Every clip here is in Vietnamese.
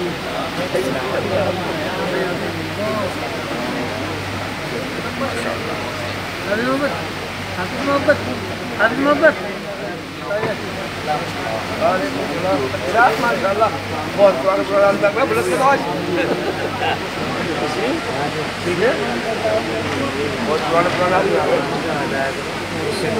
Habis mabat. Habis mabat. Habis mabat. Alhamdulillah. Alhamdulillah. Alhamdulillah. Alhamdulillah. Alhamdulillah. Alhamdulillah. Alhamdulillah. Alhamdulillah. Alhamdulillah. Alhamdulillah. Alhamdulillah. Alhamdulillah. Alhamdulillah. Alhamdulillah.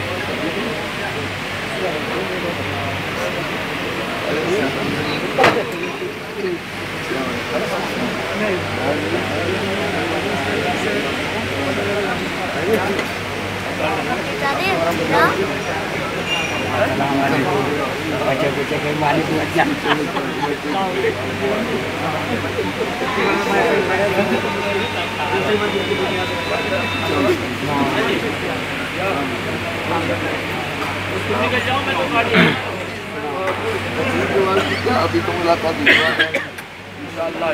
Assalamualaikum. Baca baca kayak mana pun aja. Nah, ابھی تو ملاقات ان شاء اللہ